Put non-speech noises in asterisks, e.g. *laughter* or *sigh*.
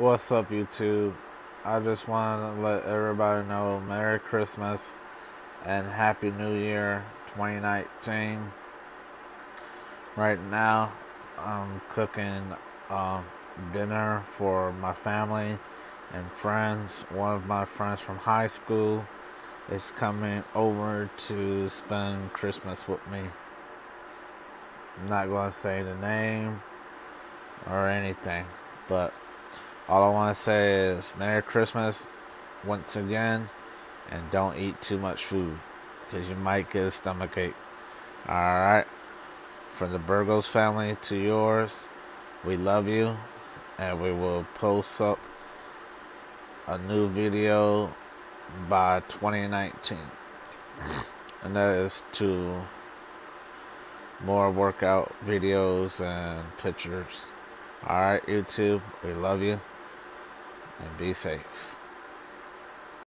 What's up, YouTube? I just want to let everybody know Merry Christmas and Happy New Year 2019. Right now, I'm cooking um, dinner for my family and friends. One of my friends from high school is coming over to spend Christmas with me. I'm not going to say the name or anything, but all I want to say is Merry Christmas once again, and don't eat too much food because you might get a stomach ache. Alright? From the Burgos family to yours, we love you, and we will post up a new video by 2019. *laughs* And that is to more workout videos and pictures. Alright, YouTube, we love you and be safe.